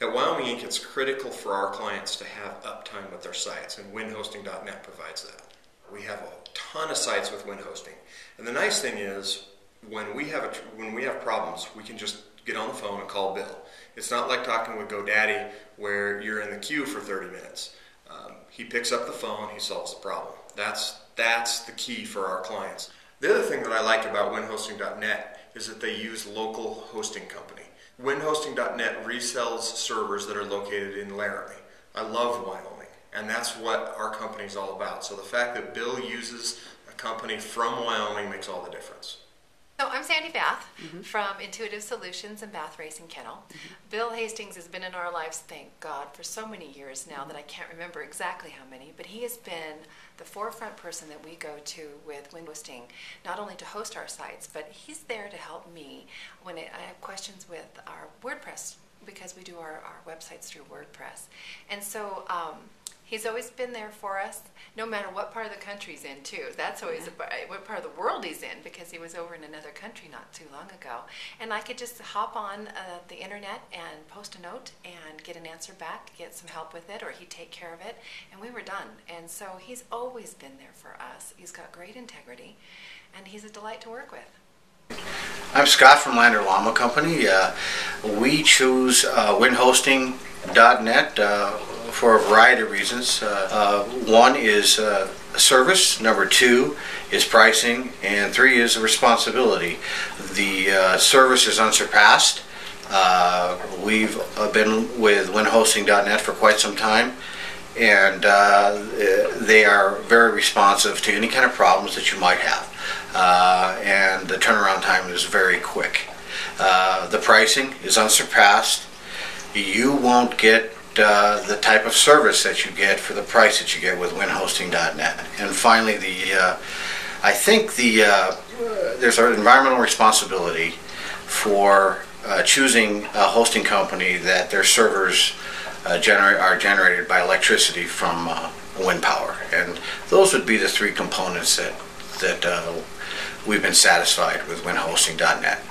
At Wyoming Inc., it's critical for our clients to have uptime with their sites, and windhosting.net provides that. We have a ton of sites with wind hosting, and the nice thing is when we have a, when we have problems, we can just get on the phone and call Bill. It's not like talking with GoDaddy where you're in the queue for 30 minutes. Um, he picks up the phone, he solves the problem. That's that's the key for our clients. The other thing that I like about windhosting.net is that they use local hosting company. Windhosting.net resells servers that are located in Laramie. I love Wyoming, and that's what our company is all about. So the fact that Bill uses a company from Wyoming makes all the difference. So I'm Sandy Bath mm-hmm. from Intuitive Solutions and Bath Racing Kennel. Mm-hmm. Bill Hastings has been in our lives, thank God, for so many years now that I mm-hmm. can't remember exactly how many, but he has been the forefront person that we go to with wind hosting, not only to host our sites, but he's there to help me when it, I have questions with our WordPress because we do our, our websites through WordPress. And so um, He's always been there for us, no matter what part of the country's in, too. That's always a, what part of the world he's in, because he was over in another country not too long ago. And I could just hop on uh, the internet and post a note and get an answer back, get some help with it, or he'd take care of it, and we were done. And so he's always been there for us. He's got great integrity, and he's a delight to work with. I'm Scott from Lander Llama Company. Uh, we choose uh, windhosting.net uh, for a variety of reasons. Uh, uh, one is uh, service, number two is pricing, and three is responsibility. The service is unsurpassed. Uh, we've been with windhosting.net for quite some time and uh, they are very responsive to any kind of problems that you might have. Uh, and the turnaround time is very quick. The pricing is unsurpassed. You won't get uh, the type of service that you get for the price that you get with windhosting.net. And finally, the uh, I think the uh, there's an environmental responsibility for uh, choosing a hosting company that their servers uh, are generated by electricity from uh, wind power, and those would be the three components that that we've been satisfied with windhosting.net.